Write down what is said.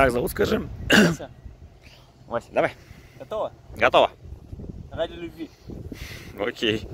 Как зовут, скажи? Вася, Вася, давай. готово? Готово. Ради любви. Окей.